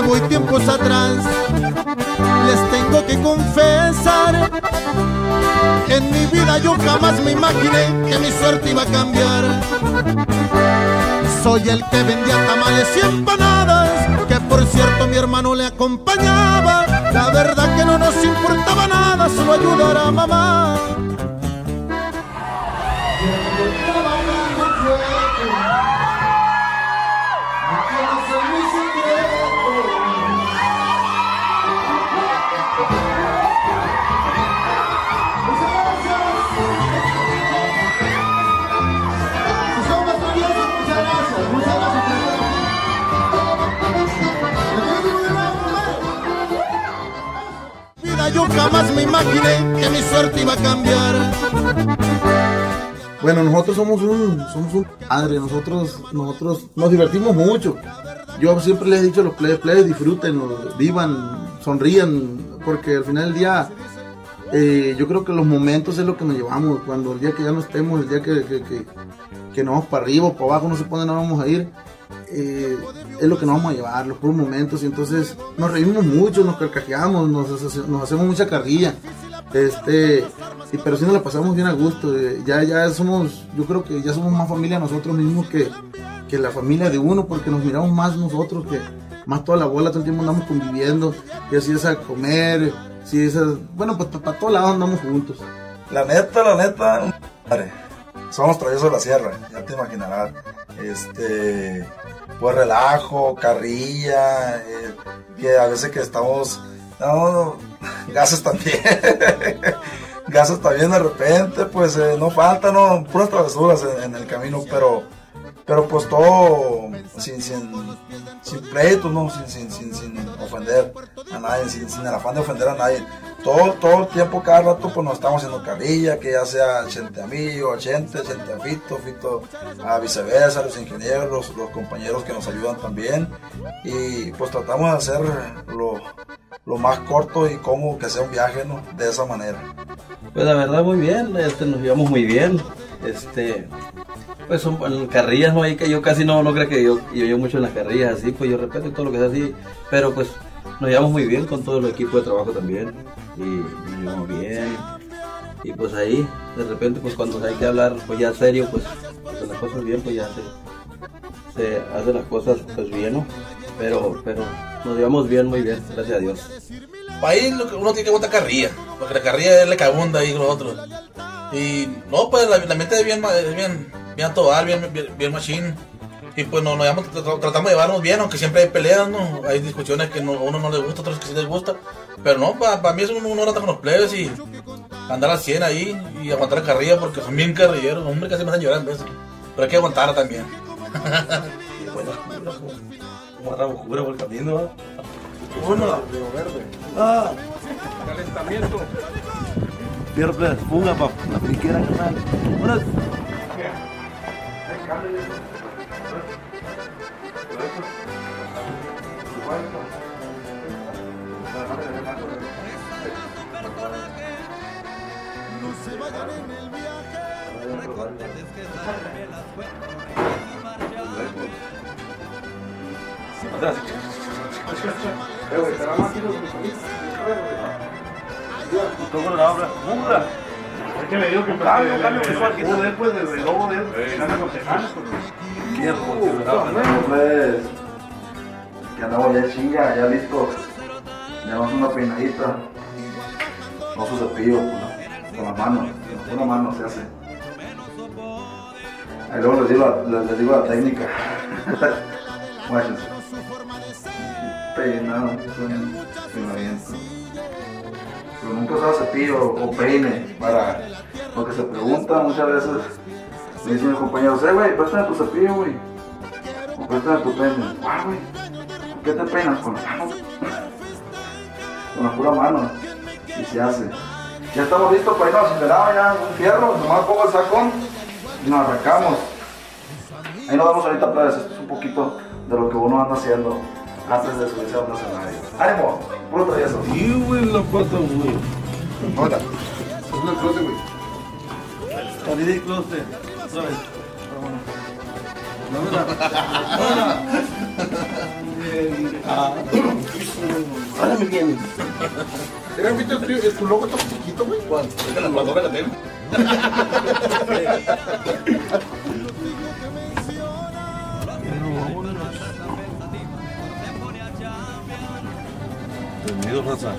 me voy tiempos atrás, les tengo que confesar. En mi vida yo jamás me imaginé que mi suerte iba a cambiar. Soy el que vendía tamales y empanadas, que por cierto mi hermano le acompañaba. La verdad que no nos importaba nada, solo ayudar a mamá. Jamás me imaginé que mi suerte iba a cambiar. Bueno, nosotros somos un, somos un padre, nosotros, nosotros nos divertimos mucho. Yo siempre les he dicho a los players, players disfruten, vivan, sonrían, porque al final del día eh, yo creo que los momentos es lo que nos llevamos. Cuando el día que ya no estemos, el día que, que, que, que nos vamos para arriba o para abajo, no se pone, no vamos a ir, eh, es lo que nos vamos a llevar, los puros momentos. Y entonces nos reímos mucho, nos carcajeamos, nos, hace- nos hacemos mucha carrilla. Este, y, pero sí nos la pasamos bien a gusto. eh, ya, ya somos, yo creo que ya somos más familia nosotros mismos que, que la familia de uno, porque nos miramos más nosotros que más toda la bola, todo el tiempo andamos conviviendo, y así es a comer, si es bueno, pues para todos lados andamos juntos. La neta, la neta, somos traviesos de la sierra, ya te imaginarás. Este, pues relajo, carrilla, eh, que a veces que estamos, no, gases también, gases también de repente, pues eh, no faltan, no, puras travesuras en, el camino, pero, pero pues todo sin, sin, sin pleito, no, sin, sin, sin, sin ofender a nadie, sin, sin el afán de ofender a nadie. Todo, todo el tiempo, cada rato, pues nos estamos haciendo carrilla, que ya sea Chente a mí, o a Chente, Chente a Fito, Fito a viceversa, los ingenieros, los, compañeros que nos ayudan también. Y pues tratamos de hacer lo, lo más corto y cómodo que sea un viaje, ¿no? De esa manera. Pues la verdad muy bien, este, nos llevamos muy bien. Este, pues son carrillas, no hay que yo casi no, no creo que yo, yo, yo mucho en las carrillas así, pues yo respeto todo lo que es así, pero pues nos llevamos muy bien con todo el equipo de trabajo también y nos llevamos bien. Y pues ahí, de repente, pues cuando hay que hablar pues ya serio, pues, pues las cosas bien, pues ya se, se hacen las cosas pues bien, ¿no? Pero, pero nos llevamos bien, muy bien, gracias a Dios. Para ahí lo que uno tiene que aguantar carrilla, porque la carrilla es la cabunda ahí los otros. Y no, pues la, la mente es bien, bien, bien bien, bien, bien machine. Y pues no, nos tra- tratamos de llevarnos bien, aunque siempre hay peleas, ¿no? Hay discusiones que no- a uno no le gusta, a otros que sí les gusta. Pero no, para mí es uno, uno anda con los plebes y andar al 100 ahí y aguantar la carrilla porque son bien carrilleros. Hombre, casi me hacen llorar en veces. Pero hay que aguantar también. Agarramos cubra por el camino, ¿verdad? Uno. Ah. Calentamiento. Pierre fuga, papá. La friquera, carnal. Una. Vayan en el viaje. ¿Cómo la obra? ¡Mula! Es que le digo que Cambio, visual, que después del lobo de él, anda con tejanos. Qué hermoso. Pues, que andamos ya chinga, ya listo. Ya vamos una peinadita. No su cepillo, con la, con mano. Con una mano se hace. Ahí luego les digo, la- les, digo la técnica. Guáchense. Peinado, peinamiento. Pero nunca usaba cepillo o peine para lo que se pregunta muchas veces. Me dicen mis compañeros, eh, güey, préstame tu cepillo, güey. O préstame tu peine. Ah, güey, ¿con qué te peinas? Con la mano. Con la pura mano. Y se hace. Ya estamos listos para irnos acelerado ya, un fierro, nomás pongo el sacón y nos arrancamos. Ahí nos vemos ahorita, plebes. Esto es un poquito de lo que uno anda haciendo antes de subirse a un escenario. ¡Ánimo! Puro travieso. Y güey, la pata, güey. Hola. Es una güey. Salí. Otra vez. Bien. ¿Has visto tu logo está chiquito, güey? ¿Cuál? Es que la madura la tengo. Vendido, raza.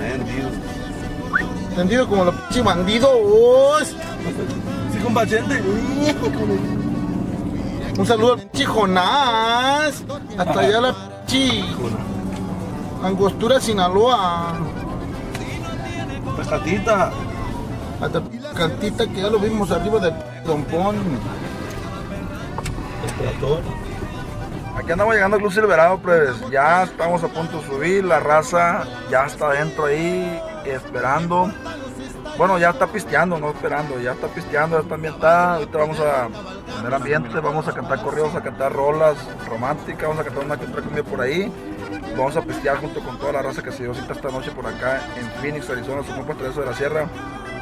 Vendido. Entendido como los pinche bandidos. Sí, combatiente. Un saludo al pinche Jonás. Hasta allá la pinche Angostura, Sinaloa. Pescatita. Hasta Cantita que ya lo vimos arriba del trompón. Aquí andamos llegando al Club Silverado, pues ya estamos a punto de subir, la raza ya está dentro ahí esperando. Bueno, ya está pisteando, no esperando, ya está pisteando, ya está ambientada. Ahorita vamos a poner ambiente, vamos a cantar corridos, a cantar rolas románticas, vamos a cantar una que otra cumbia por ahí. Vamos a pistear junto con toda la raza que se dio cita esta noche por acá en Phoenix, Arizona, su compa de la Sierra,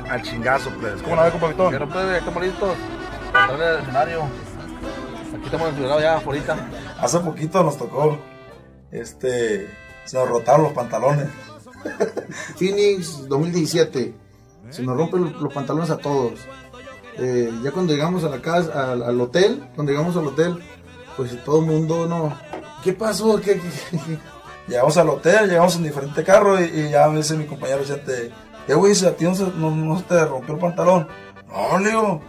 al chingazo, pues. ¿Cómo la ve, compa Vitón? Pero pues, estamos listos. Para entrar al escenario. Aquí estamos en el ya ahorita. Hace poquito nos tocó, este, se nos rotaron los pantalones. Phoenix 2017. Se nos rompen los, los pantalones a todos. Eh, ya cuando llegamos a la casa, al, al hotel, cuando llegamos al hotel, pues todo el mundo no. ¿Qué pasó? ¿Qué, qué- qué? Llegamos al hotel, llegamos en diferente carro y, ya me dice mi compañero Chente, eh güey, a ti no se, no, se te rompió el pantalón. No, le digo,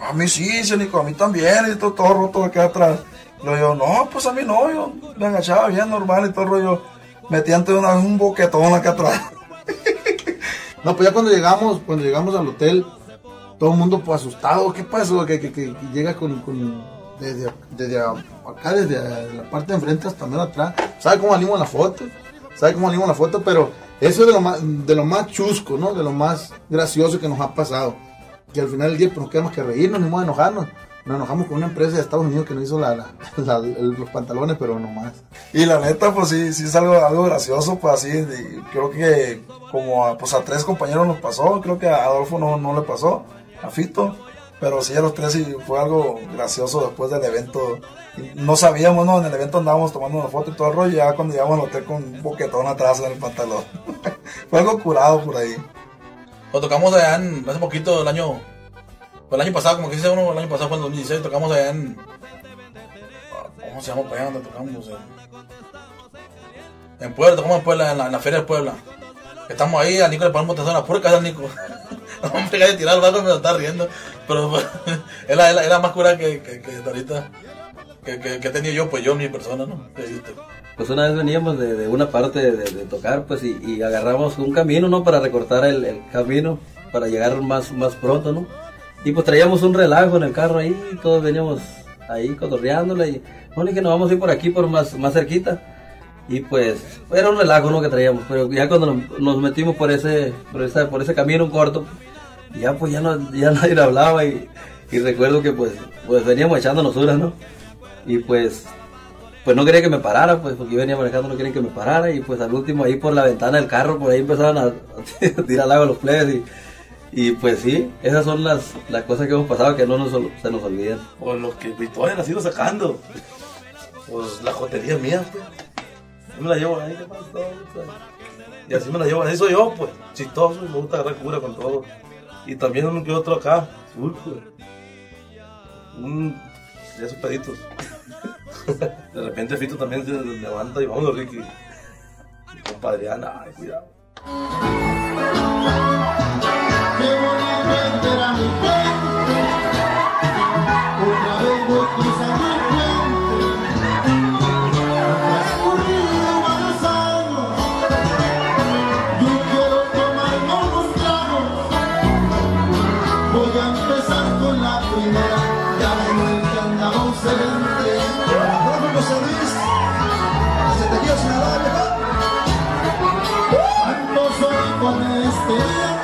a mí sí, Nico, a mí también, y todo, todo roto acá atrás. Le digo, no, pues a mí no, yo me agachaba bien normal y todo el rollo. Metí antes una un boquetón acá atrás. No, pues ya cuando llegamos, cuando llegamos al hotel, todo el mundo pues asustado. ¿Qué pasó? Que, que, que llega con, con desde, desde acá, desde la parte de enfrente hasta menos atrás. ¿Sabe cómo salimos la foto? ¿Sabe cómo salimos la foto? Pero eso es de lo más, de lo más chusco, ¿no? De lo más gracioso que nos ha pasado. Que al final del día pues, nos quedamos que reírnos, ni modo de enojarnos. Nos enojamos con una empresa de Estados Unidos que nos hizo la, la- la- los pantalones, pero no más. Y la neta, pues sí, sí es algo, algo gracioso, pues así, de- creo que como a, pues a tres compañeros nos pasó, creo que a Adolfo no, no le pasó, a Fito, pero sí a los tres sí fue algo gracioso después del evento. Y No sabíamos, ¿no? En el evento andábamos tomando una foto y todo el rollo, ya cuando llegamos al hotel con un boquetón atrás en el pantalón. fue algo curado por ahí. Lo tocamos allá hace poquito, el año, el año pasado, como que dice uno, el año pasado fue en 2016, tocamos allá en, ¿cómo se llama allá tocamos? En, en Puebla, tocamos en Puebla, en la, en feria de Puebla. Estamos ahí, a Nico le ponemos atención a la pura casa Nico. Hombre, de tirar el brazo me lo está riendo. Pero la- es la más cura que, que, ahorita, que, que, que he tenido yo, pues yo, mi persona, ¿no? Pues una vez veníamos de, de una parte de, tocar, pues, y, y agarramos un camino, ¿no? Para recortar el, camino, para llegar más, más pronto, ¿no? Y pues traíamos un relajo en el carro ahí, todos veníamos ahí cotorreándole y, bueno, y que nos vamos a ir por aquí, por más, más cerquita. Y pues, era un relajo, ¿no? Que traíamos, pero ya cuando nos, nos metimos por ese, por esa, por ese camino corto, ya pues ya, no, ya nadie le hablaba y, recuerdo que pues, pues veníamos echándonos horas, ¿no? Y pues pues no quería que me parara, pues porque yo venía manejando, no querían que me parara y pues al último ahí por la ventana del carro, por ahí empezaron a, tirar al agua los plebes y, pues sí, esas son las, cosas que hemos pasado que no se nos olvidan. O los que Victoria han ido sacando. Pues la jotería mía, pues. Yo me la llevo ahí, ¿qué pasa? Y así me la llevo, así soy yo, pues. Chistoso me gusta agarrar cura con todo. Y también uno que otro acá, pues. Un. de esos peditos. De repente Fito también se levanta y vámonos, Ricky. Mi compa Adrián, ay, cuidado. empezar con la primera, ya ven que andamos excelente. Profe José Luis, se te quiero señalar, ¿verdad? Tanto soy con este día.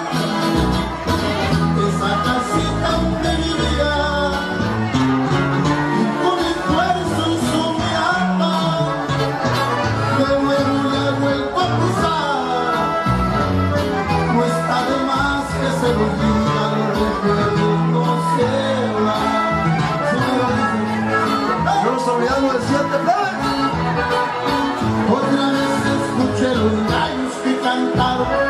cantar